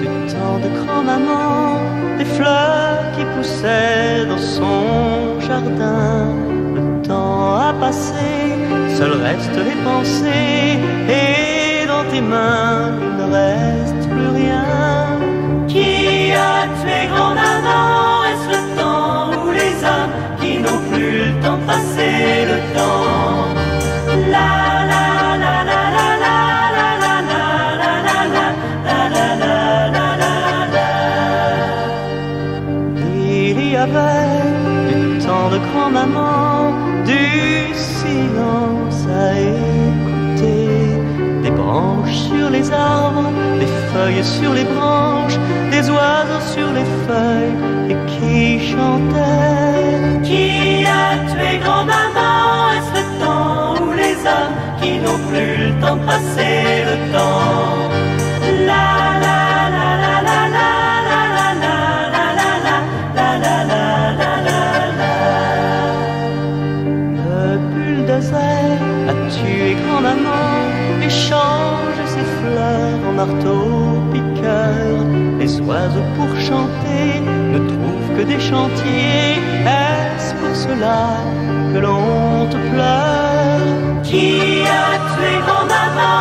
du temps de grand-maman, des fleurs qui poussaient dans son jardin. Le temps a passé, seuls restent les pensées, et dans tes mains il ne reste plus rien. Qui a tué grand-maman Du temps de grand-maman, du silence à écouter, des branches sur les arbres, des feuilles sur les branches, des oiseaux sur les feuilles. Et qui chantaient. Qui a tué grand-maman Est-ce le temps ou les hommes qui n'ont plus le temps de passer le temps? Fleurs en marteau-piqueur. Les oiseaux pour chanter ne trouvent que des chantiers. Est-ce pour cela que l'on te pleure? Qui a tué grand-maman Est-ce